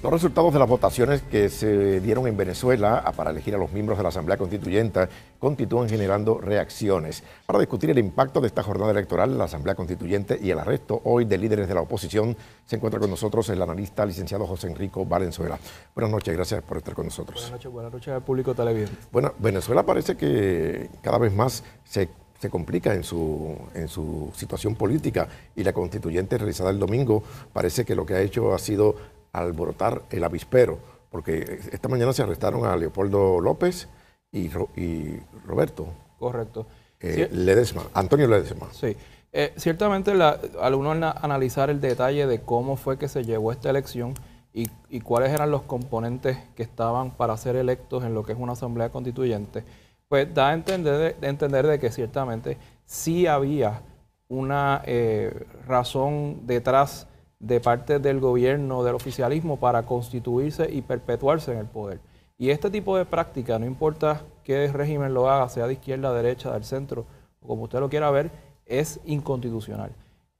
Los resultados de las votaciones que se dieron en Venezuela para elegir a los miembros de la Asamblea Constituyente continúan generando reacciones. Para discutir el impacto de esta jornada electoral, la Asamblea Constituyente y el arresto hoy de líderes de la oposición, se encuentra con nosotros el analista licenciado José Enrico Valenzuela. Buenas noches, gracias por estar con nosotros. Buenas noches, buenas noches al público televidente. Bueno, Venezuela parece que cada vez más se se complica en su, en su situación política y la constituyente realizada el domingo parece que lo que ha hecho ha sido alborotar el avispero, porque esta mañana se arrestaron a Leopoldo López y, y Roberto. Correcto. Eh, Ledesma, Antonio Ledesma. Sí. Eh, ciertamente, la, al uno analizar el detalle de cómo fue que se llevó esta elección y, y, cuáles eran los componentes que estaban para ser electos en lo que es una asamblea constituyente, pues da a entender de, entender de que ciertamente sí había una eh, razón detrás de parte del gobierno, del oficialismo, para constituirse y perpetuarse en el poder. Y este tipo de práctica, no importa qué régimen lo haga, sea de izquierda, derecha, del centro, o como usted lo quiera ver, es inconstitucional.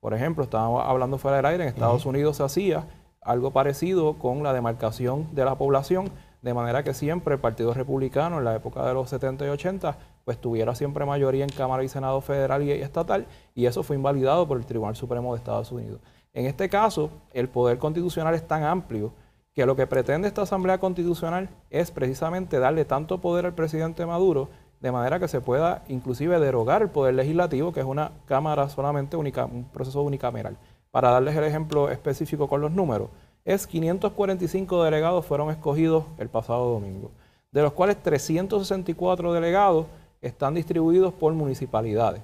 Por ejemplo, estábamos hablando fuera del aire, en Estados Unidos se hacía algo parecido con la demarcación de la población, de manera que siempre el Partido Republicano en la época de los 70 y 80 pues tuviera siempre mayoría en Cámara y Senado federal y estatal, y eso fue invalidado por el Tribunal Supremo de Estados Unidos. En este caso, el poder constitucional es tan amplio que lo que pretende esta Asamblea Constitucional es precisamente darle tanto poder al presidente Maduro de manera que se pueda inclusive derogar el poder legislativo, que es una Cámara solamente única, un proceso unicameral. Para darles el ejemplo específico con los números, es 545 delegados fueron escogidos el pasado domingo, de los cuales 364 delegados están distribuidos por municipalidades.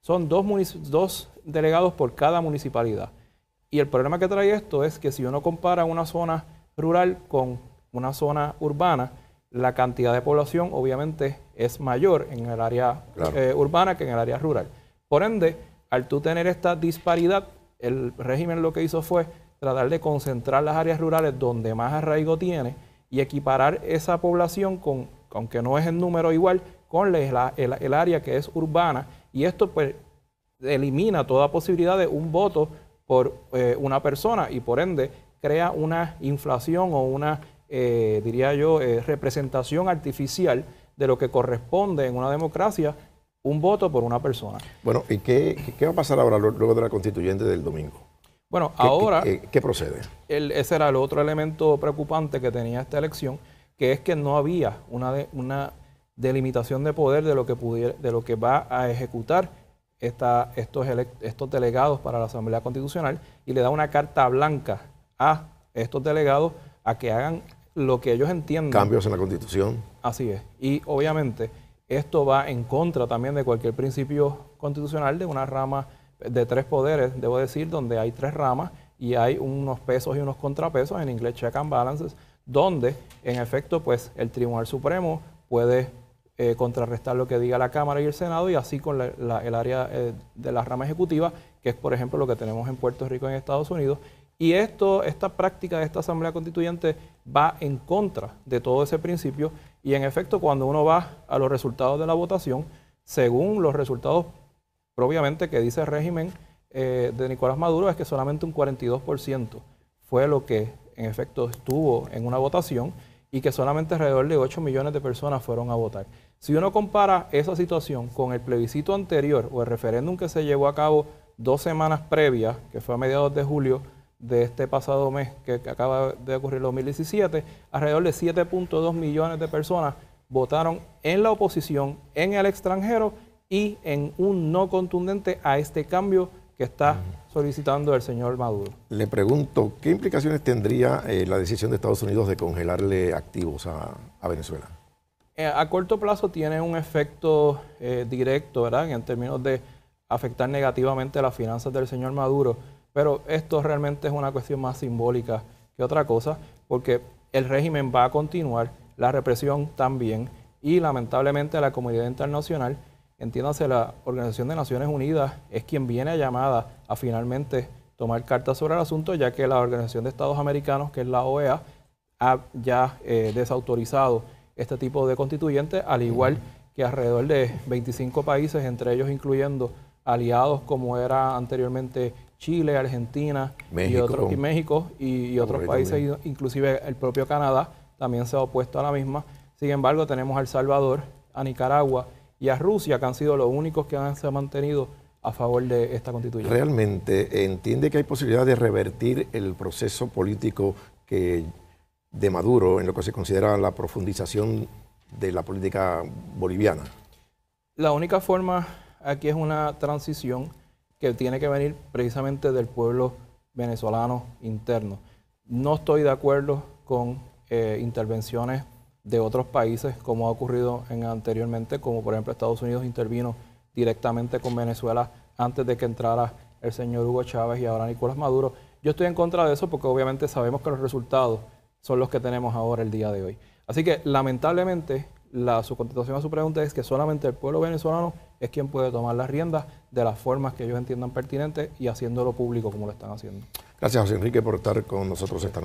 Son dos, dos delegados por cada municipalidad. Y el problema que trae esto es que si uno compara una zona rural con una zona urbana, la cantidad de población obviamente es mayor en el área eh, urbana que en el área rural. Por ende, al tú tener esta disparidad, el régimen lo que hizo fue tratar de concentrar las áreas rurales donde más arraigo tiene y equiparar esa población con, aunque no es el número igual, con el área que es urbana. Y esto pues elimina toda posibilidad de un voto por eh, una persona y por ende crea una inflación o una, eh, diría yo, eh, representación artificial de lo que corresponde en una democracia un voto por una persona. Bueno, ¿y qué, va a pasar ahora luego de la constituyente del domingo? Bueno, ahora... ¿qué, procede? ese era el otro elemento preocupante que tenía esta elección, que es que no había una, una delimitación de poder de lo que, pudiera, de lo que va a ejecutar estos, estos delegados para la Asamblea Constitucional y le da una carta blanca a estos delegados a que hagan lo que ellos entiendan. Cambios en la Constitución. Así es. Y obviamente esto va en contra también de cualquier principio constitucional de una rama de tres poderes, debo decir, donde hay tres ramas y hay unos pesos y unos contrapesos, en inglés check and balances, donde en efecto pues el Tribunal Supremo puede eh, contrarrestar lo que diga la Cámara y el Senado y así con el área eh, de la rama ejecutiva, que es por ejemplo lo que tenemos en Puerto Rico en Estados Unidos. Y esto, esta práctica de esta Asamblea Constituyente va en contra de todo ese principio y en efecto cuando uno va a los resultados de la votación, según los resultados propiamente que dice el régimen eh, de Nicolás Maduro, es que solamente un 42% fue lo que en efecto estuvo en una votación y que solamente alrededor de 8 millones de personas fueron a votar. Si uno compara esa situación con el plebiscito anterior o el referéndum que se llevó a cabo dos semanas previas, que fue a mediados de julio de este pasado mes que acaba de ocurrir el 2017, alrededor de 7.2 millones de personas votaron en la oposición, en el extranjero y en un no contundente a este cambio que está solicitando el señor Maduro. Le pregunto, ¿qué implicaciones tendría eh, la decisión de Estados Unidos de congelarle activos a, Venezuela? Eh, a corto plazo tiene un efecto eh, directo, ¿verdad? En términos de afectar negativamente las finanzas del señor Maduro, pero esto realmente es una cuestión más simbólica que otra cosa, porque el régimen va a continuar, la represión también, y lamentablemente la comunidad internacional entiéndase, la Organización de Naciones Unidas es quien viene llamada a finalmente tomar cartas sobre el asunto, ya que la Organización de Estados Americanos, que es la OEA, ha ya eh, desautorizado este tipo de constituyentes, al igual que alrededor de 25 países, entre ellos incluyendo aliados como era anteriormente Chile, Argentina México. y, otros, y México y, otros países, también. inclusive el propio Canadá también se ha opuesto a la misma. Sin embargo, tenemos a El Salvador, a Nicaragua y a Rusia, que han sido los únicos que han, se han mantenido a favor de esta constituyente. ¿Realmente entiende que hay posibilidad de revertir el proceso político que de Maduro en lo que se considera la profundización de la política boliviana? La única forma aquí es una transición que tiene que venir precisamente del pueblo venezolano interno. No estoy de acuerdo con eh, intervenciones de otros países como ha ocurrido en anteriormente, como por ejemplo Estados Unidos intervino directamente con Venezuela antes de que entrara el señor Hugo Chávez y ahora Nicolás Maduro. Yo estoy en contra de eso porque obviamente sabemos que los resultados son los que tenemos ahora el día de hoy. Así que lamentablemente la, su contestación a su pregunta es que solamente el pueblo venezolano es quien puede tomar las riendas de las formas que ellos entiendan pertinentes y haciéndolo público como lo están haciendo. Gracias, José Enrique, por estar con nosotros esta noche.